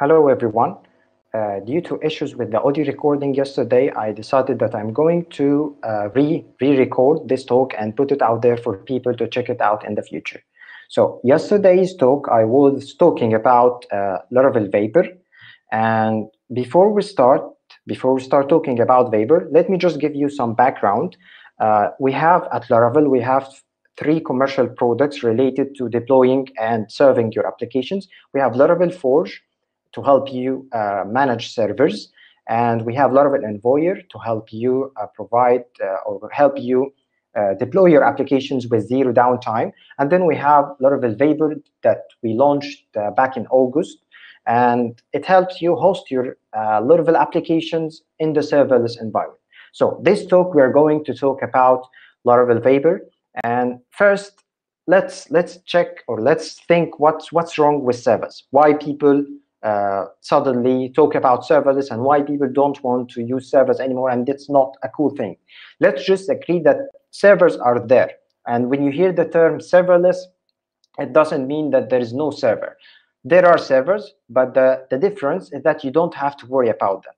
Hello, everyone. Uh, due to issues with the audio recording yesterday, I decided that I'm going to uh, re re-record this talk and put it out there for people to check it out in the future. So yesterday's talk, I was talking about uh, Laravel Vapor, and before we start, before we start talking about Vapor, let me just give you some background. Uh, we have at Laravel, we have three commercial products related to deploying and serving your applications. We have Laravel Forge to help you uh, manage servers, and we have Laravel Envoyer to help you uh, provide uh, or help you deploy your applications with zero downtime. And then we have Laravel Vapor that we launched back in August, and it helps you host your Laravel applications in the serverless environment. So this talk, we're going to talk about Laravel Vapor, and first, let's let's check or let's think what's what's wrong with servers. Why people uh, suddenly talk about serverless and why people don't want to use servers anymore, and it's not a cool thing. Let's just agree that servers are there, and when you hear the term serverless, it doesn't mean that there is no server. There are servers, but the, the difference is that you don't have to worry about them.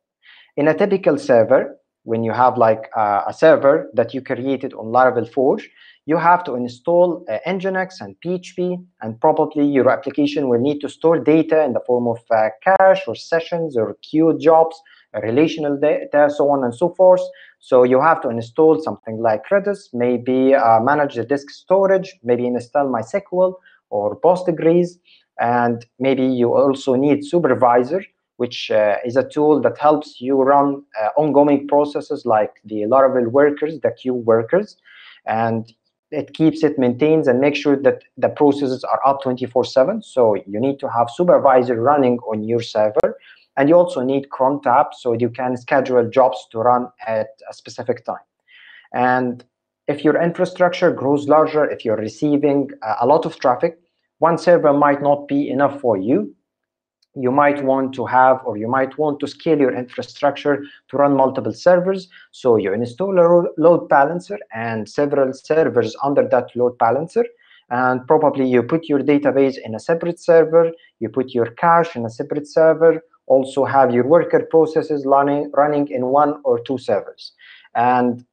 In a typical server, when you have like uh, a server that you created on Laravel Forge, you have to install uh, Nginx and PHP, and probably your application will need to store data in the form of uh, cache or sessions or queue jobs, relational data, so on and so forth. So you have to install something like Redis, maybe uh, manage the disk storage, maybe install MySQL or Postgres, and maybe you also need Supervisor, which uh, is a tool that helps you run uh, ongoing processes like the Laravel workers, the queue workers, and it keeps it maintains and makes sure that the processes are up 24 7 so you need to have supervisor running on your server and you also need cron tab so you can schedule jobs to run at a specific time. And if your infrastructure grows larger if you're receiving uh, a lot of traffic one server might not be enough for you you might want to have or you might want to scale your infrastructure to run multiple servers. So you install a load balancer and several servers under that load balancer. And probably you put your database in a separate server, you put your cache in a separate server, also have your worker processes running, running in one or two servers. And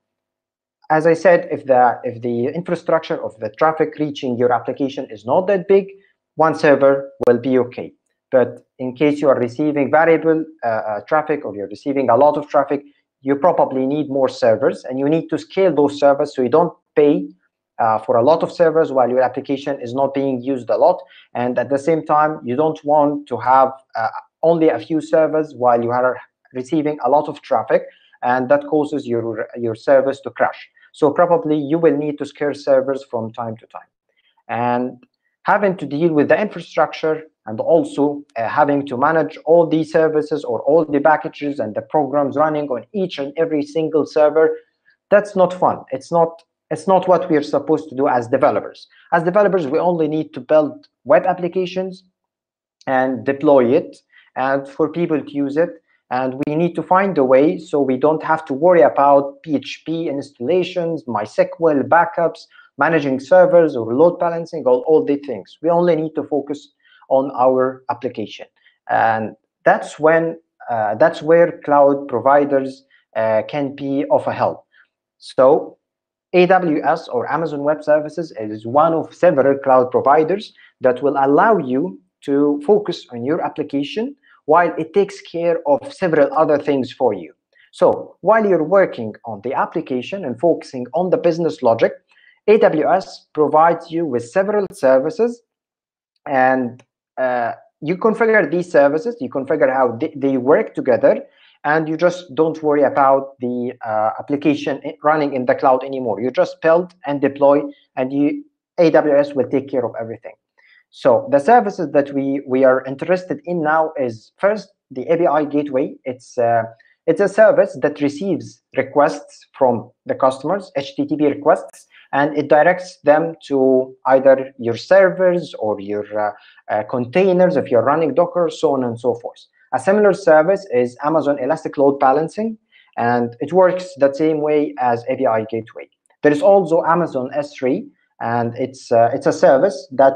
as I said, if the, if the infrastructure of the traffic reaching your application is not that big, one server will be okay. But in case you are receiving variable uh, uh, traffic or you're receiving a lot of traffic, you probably need more servers and you need to scale those servers so you don't pay uh, for a lot of servers while your application is not being used a lot. And at the same time, you don't want to have uh, only a few servers while you are receiving a lot of traffic and that causes your, your service to crash. So probably you will need to scale servers from time to time. And having to deal with the infrastructure and also uh, having to manage all these services or all the packages and the programs running on each and every single server that's not fun. It's not it's not what we're supposed to do as developers. As developers we only need to build web applications and deploy it and for people to use it. And we need to find a way so we don't have to worry about php installations mysql backups managing servers or load balancing all, all the things. We only need to focus on our application. And that's when uh, that's where cloud providers uh, can be of a help. So AWS or Amazon Web Services is one of several cloud providers that will allow you to focus on your application while it takes care of several other things for you. So while you're working on the application and focusing on the business logic, AWS provides you with several services and uh, you configure these services, you configure how they, they, work together, and you just don't worry about the uh, application running in the cloud anymore. You just build and deploy, and you AWS will take care of everything. So the services that we we are interested in now is first the API gateway. It's uh, it's a service that receives requests from the customers, HTTP requests, and it directs them to either your servers or your uh, uh, containers if you're running Docker, so on and so forth. A similar service is Amazon Elastic Load Balancing, and it works the same way as API Gateway. There is also Amazon S3, and it's uh, it's a service that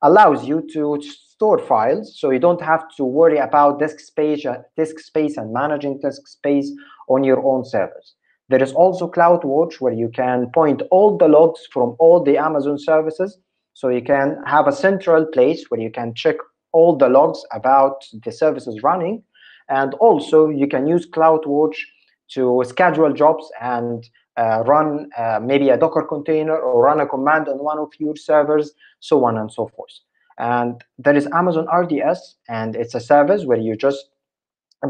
allows you to store files, so you don't have to worry about disk space, uh, disk space and managing disk space on your own servers. There is also CloudWatch where you can point all the logs from all the Amazon services. So you can have a central place where you can check all the logs about the services running. And also you can use CloudWatch to schedule jobs and uh, run uh, maybe a Docker container or run a command on one of your servers, so on and so forth. And there is Amazon RDS, and it's a service where you just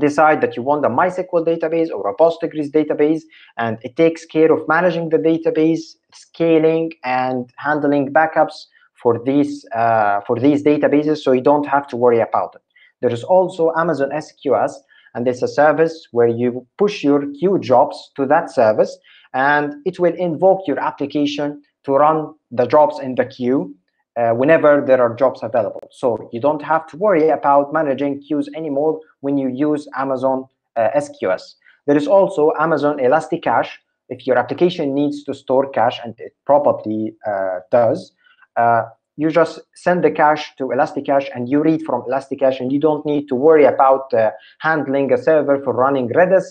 decide that you want a MySQL database or a Postgres database, and it takes care of managing the database, scaling, and handling backups for these uh, for these databases, so you don't have to worry about it. There is also Amazon SQS, and it's a service where you push your queue jobs to that service, and it will invoke your application to run the jobs in the queue uh, whenever there are jobs available. So you don't have to worry about managing queues anymore when you use Amazon uh, SQS. There is also Amazon Elasticache. If your application needs to store cache, and it probably uh, does, uh, you just send the cache to Elasticache and you read from Elasticache, and you don't need to worry about uh, handling a server for running Redis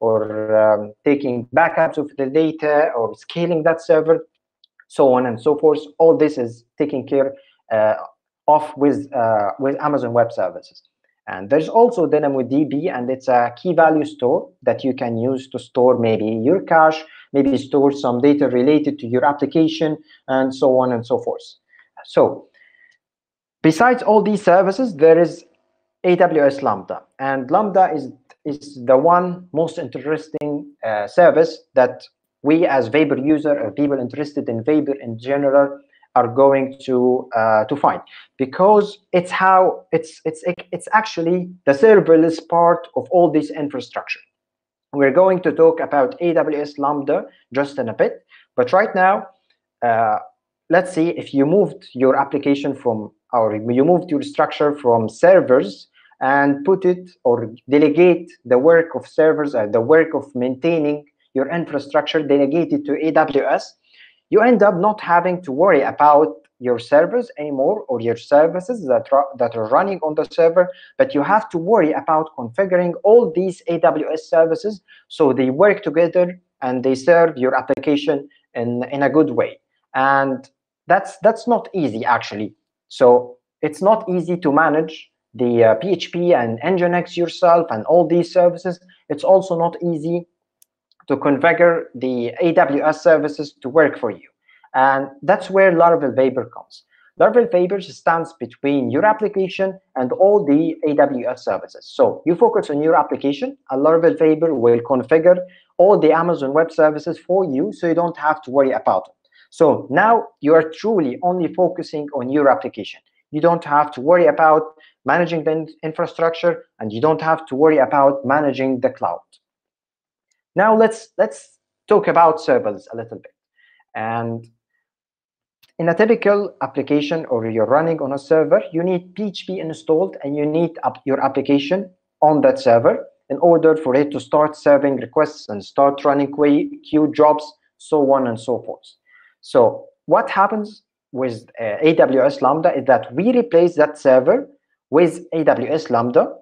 or um, taking backups of the data or scaling that server so on and so forth. All this is taken care uh, of with, uh, with Amazon Web Services. And there's also DynamoDB, and it's a key value store that you can use to store maybe your cache, maybe store some data related to your application, and so on and so forth. So besides all these services, there is AWS Lambda. And Lambda is, is the one most interesting uh, service that we as Vapor user or people interested in Vapor in general are going to uh, to find because it's how it's it's it's actually the serverless part of all this infrastructure. We're going to talk about AWS Lambda just in a bit, but right now, uh, let's see if you moved your application from or you moved your structure from servers and put it or delegate the work of servers and the work of maintaining your infrastructure delegated to AWS, you end up not having to worry about your servers anymore or your services that, that are running on the server, but you have to worry about configuring all these AWS services so they work together and they serve your application in, in a good way. And that's, that's not easy, actually. So it's not easy to manage the uh, PHP and Nginx yourself and all these services. It's also not easy to configure the AWS services to work for you. And that's where Laravel Vapor comes. Laravel Vapor stands between your application and all the AWS services. So you focus on your application, and Laravel Vapor will configure all the Amazon Web Services for you, so you don't have to worry about it. So now you are truly only focusing on your application. You don't have to worry about managing the infrastructure, and you don't have to worry about managing the cloud. Now let's let's talk about serverless a little bit. And in a typical application or you're running on a server, you need PHP installed and you need your application on that server in order for it to start serving requests and start running queue jobs, so on and so forth. So what happens with uh, AWS Lambda is that we replace that server with AWS Lambda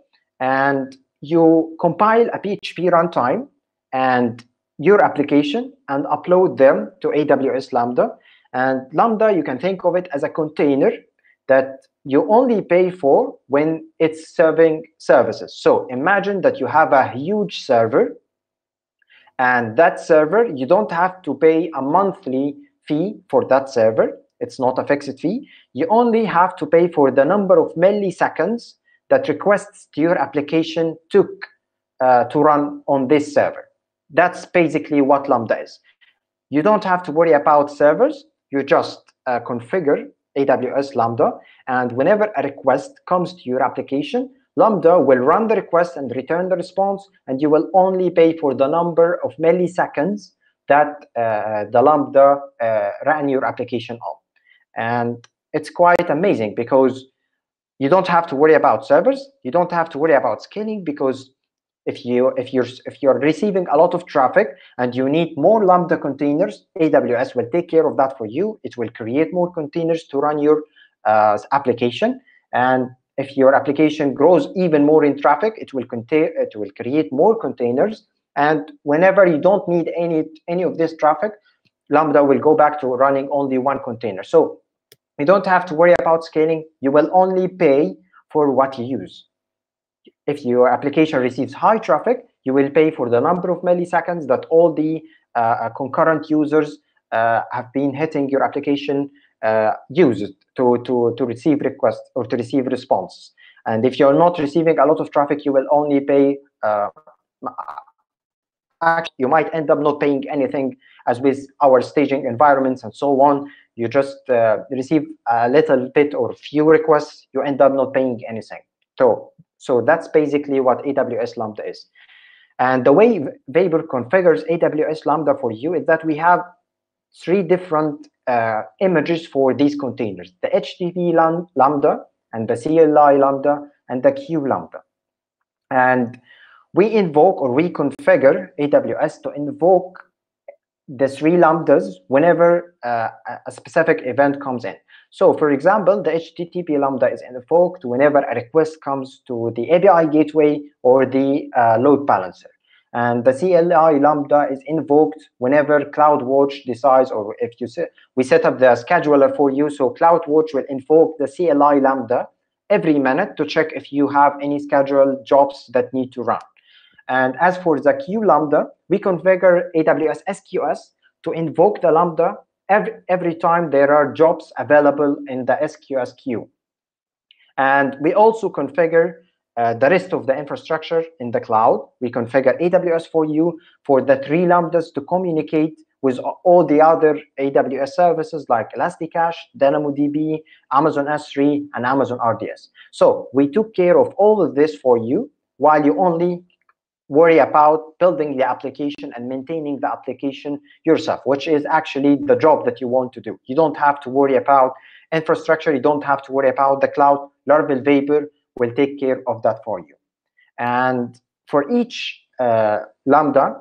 and you compile a PHP runtime and your application and upload them to AWS Lambda. And Lambda, you can think of it as a container that you only pay for when it's serving services. So imagine that you have a huge server and that server, you don't have to pay a monthly fee for that server. It's not a fixed fee. You only have to pay for the number of milliseconds that requests to your application took uh, to run on this server. That's basically what Lambda is. You don't have to worry about servers. You just uh, configure AWS Lambda, and whenever a request comes to your application, Lambda will run the request and return the response, and you will only pay for the number of milliseconds that uh, the Lambda uh, ran your application on. And it's quite amazing because you don't have to worry about servers. You don't have to worry about scaling because if you if you're if you're receiving a lot of traffic and you need more lambda containers aws will take care of that for you it will create more containers to run your uh, application and if your application grows even more in traffic, it will contain it will create more containers. And whenever you don't need any any of this traffic, Lambda will go back to running only one container. So you don't have to worry about scaling. You will only pay for what you use. If your application receives high traffic, you will pay for the number of milliseconds that all the uh, uh concurrent users uh, have been hitting your application uh, used to, to, to receive requests or to receive responses. And if you're not receiving a lot of traffic, you will only pay uh, you might end up not paying anything as with our staging environments and so on you just uh, receive a little bit or few requests you end up not paying anything so so that's basically what aws lambda is. And the way Vapor configures aws lambda for you is that we have three different uh, images for these containers the http lambda and the cli lambda and the queue lambda. And we invoke or we configure AWS to invoke the three lambdas whenever uh, a specific event comes in. So for example, the HTTP lambda is invoked whenever a request comes to the API gateway or the uh, load balancer. And the CLI lambda is invoked whenever CloudWatch decides, or if you set, we set up the scheduler for you, so CloudWatch will invoke the CLI lambda every minute to check if you have any scheduled jobs that need to run. And as for the queue lambda, we configure AWS SQS to invoke the lambda every, every time there are jobs available in the SQS queue. And we also configure uh, the rest of the infrastructure in the cloud. We configure AWS for you for the three lambdas to communicate with all the other AWS services like Elasticache, DynamoDB, Amazon S3, and Amazon RDS. So we took care of all of this for you while you only worry about building the application and maintaining the application yourself, which is actually the job that you want to do. You don't have to worry about infrastructure. You don't have to worry about the cloud. Laravel Vapor will take care of that for you. And for each uh, Lambda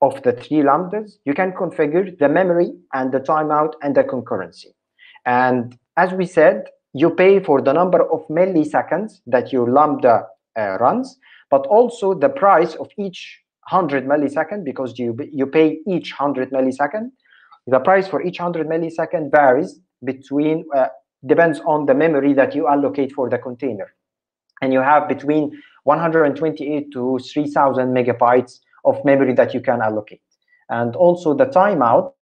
of the three Lambdas, you can configure the memory and the timeout and the concurrency. And as we said, you pay for the number of milliseconds that your Lambda uh, runs but also the price of each 100 millisecond because you you pay each 100 millisecond. The price for each 100 millisecond varies between uh, depends on the memory that you allocate for the container. And you have between 128 to 3000 megabytes of memory that you can allocate. And also the timeout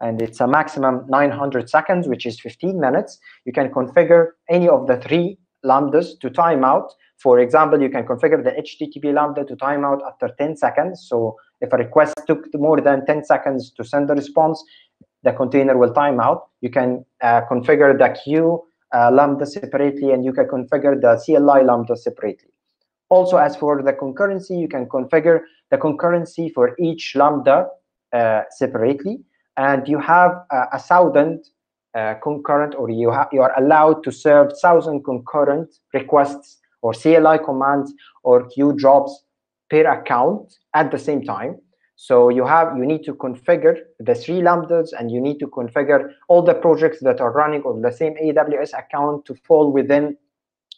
and it's a maximum 900 seconds which is 15 minutes. You can configure any of the three lambdas to timeout for example, you can configure the HTTP Lambda to timeout after 10 seconds. So if a request took more than 10 seconds to send the response, the container will timeout. You can uh, configure the queue uh, Lambda separately, and you can configure the CLI Lambda separately. Also, as for the concurrency, you can configure the concurrency for each Lambda uh, separately, and you have a thousand uh, concurrent, or you, you are allowed to serve thousand concurrent requests or CLI commands or queue jobs per account at the same time. So you have you need to configure the three lambdas and you need to configure all the projects that are running on the same AWS account to fall within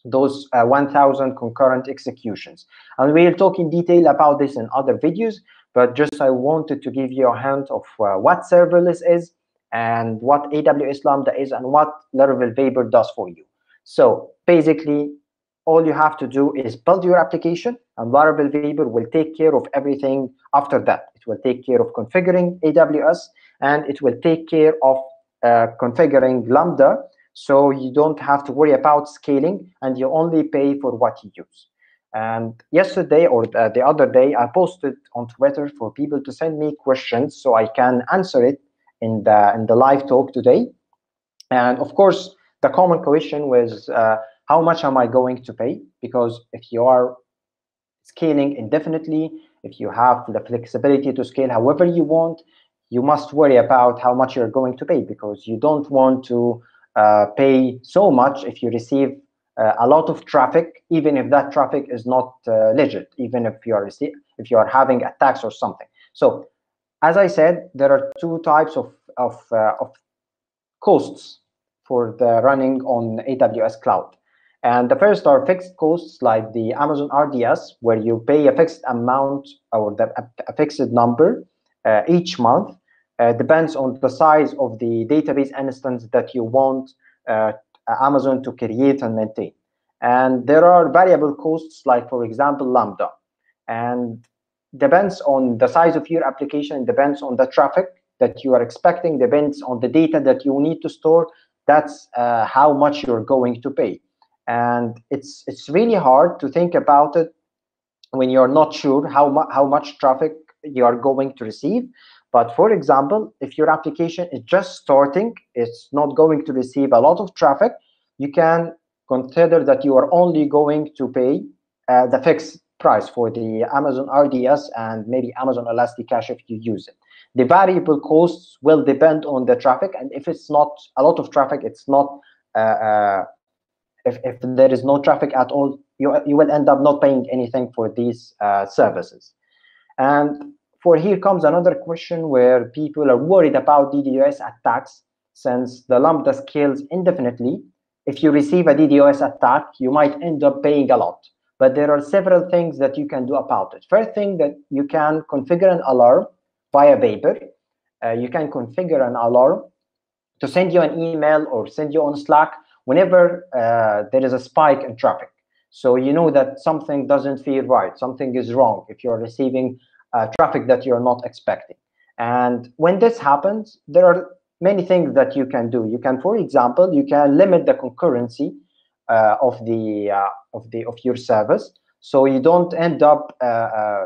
those uh, 1000 concurrent executions. And we'll talk in detail about this in other videos, but just I wanted to give you a hint of uh, what serverless is and what AWS Lambda is and what Laravel Vapor does for you. So basically, all you have to do is build your application and Laravel Vapor will take care of everything after that. It will take care of configuring AWS and it will take care of uh, configuring Lambda so you don't have to worry about scaling and you only pay for what you use. And yesterday or the, the other day, I posted on Twitter for people to send me questions so I can answer it in the in the live talk today. And of course, the common question was, uh, how much am I going to pay? Because if you are scaling indefinitely, if you have the flexibility to scale however you want, you must worry about how much you're going to pay because you don't want to uh, pay so much if you receive uh, a lot of traffic, even if that traffic is not uh, legit, even if you are if you are having attacks or something. So, as I said, there are two types of of, uh, of costs for the running on AWS cloud. And the first are fixed costs like the Amazon RDS, where you pay a fixed amount or the, a, fixed number uh, each month. Uh, depends on the size of the database instance that you want uh, Amazon to create and maintain. And there are variable costs like, for example, Lambda. And depends on the size of your application, depends on the traffic that you are expecting, depends on the data that you need to store. That's uh, how much you're going to pay. And it's it's really hard to think about it when you're not sure how, mu how much traffic you are going to receive. But for example, if your application is just starting, it's not going to receive a lot of traffic, you can consider that you are only going to pay uh, the fixed price for the Amazon RDS and maybe Amazon Elasticache if you use it. The variable costs will depend on the traffic, and if it's not a lot of traffic, it's not. Uh, uh, if, if there is no traffic at all, you you will end up not paying anything for these uh, services. And for here comes another question where people are worried about DDoS attacks since the lambda scales indefinitely. If you receive a DDoS attack, you might end up paying a lot but there are several things that you can do about it. First thing that you can configure an alarm via Vapor. Uh, you can configure an alarm to send you an email or send you on Slack whenever uh, there is a spike in traffic. So you know that something doesn't feel right, something is wrong if you're receiving uh, traffic that you're not expecting. And when this happens, there are many things that you can do. You can, for example, you can limit the concurrency uh, of the uh, of the of your service, so you don't end up uh,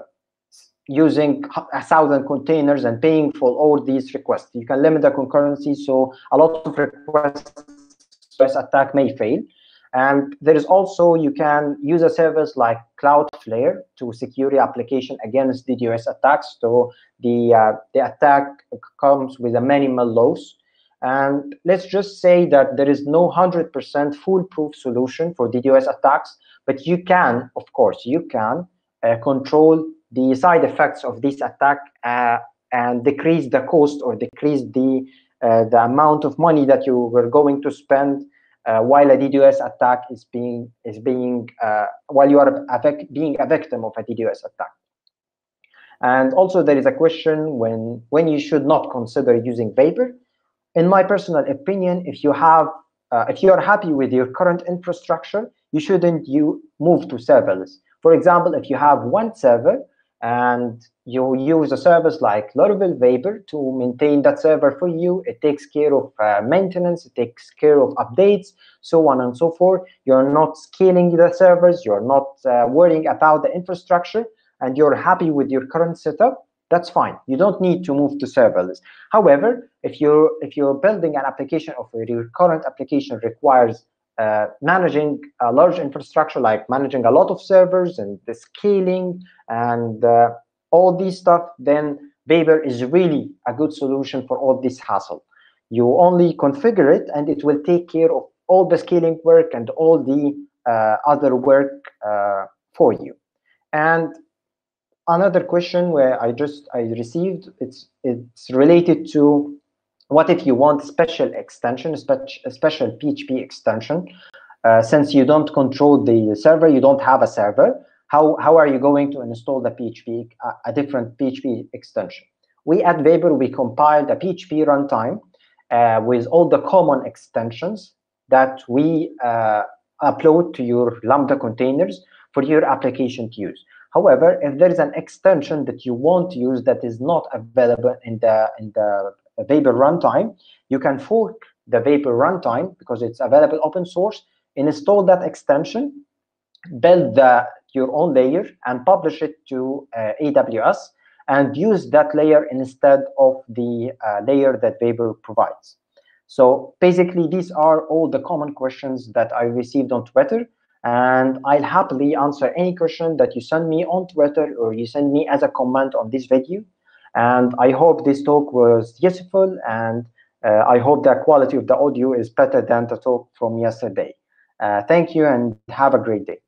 using a thousand containers and paying for all these requests. You can limit the concurrency, so a lot of requests attack may fail. And there is also, you can use a service like Cloudflare to secure your application against DDoS attacks. So the, uh, the attack comes with a minimal loss. And let's just say that there is no 100% foolproof solution for DDoS attacks, but you can, of course, you can uh, control the side effects of this attack uh, and decrease the cost or decrease the the amount of money that you were going to spend uh, while a DDoS attack is being is being uh, while you are a being a victim of a DDoS attack. And also there is a question when when you should not consider using Vapor in my personal opinion, if you have, uh, if you are happy with your current infrastructure, you shouldn't you move to serverless. For example, if you have one server and you use a service like Laravel Vapor to maintain that server for you, it takes care of uh, maintenance, it takes care of updates, so on and so forth. You're not scaling the servers, you're not uh, worrying about the infrastructure, and you're happy with your current setup that's fine. You don't need to move to serverless. However, if you're if you're building an application or your current application requires uh, managing a large infrastructure, like managing a lot of servers and the scaling and uh, all these stuff, then Vapor is really a good solution for all this hassle. You only configure it, and it will take care of all the scaling work and all the uh, other work uh, for you. And another question where I just I received it's it's related to what if you want special extension, special PHP extension, uh, since you don't control the server, you don't have a server. How how are you going to install the PHP a, a different PHP extension? We at Vapor we compiled a PHP runtime uh, with all the common extensions that we uh, upload to your Lambda containers for your application to use. However, if there is an extension that you want to use that is not available in the in the Vapor runtime, you can fork the Vapor runtime because it's available open source, install that extension, build the, your own layer, and publish it to uh, AWS, and use that layer instead of the uh, layer that Vapor provides. So basically, these are all the common questions that I received on Twitter and I'll happily answer any question that you send me on Twitter or you send me as a comment on this video. And I hope this talk was useful and uh, I hope the quality of the audio is better than the talk from yesterday. Uh, thank you and have a great day.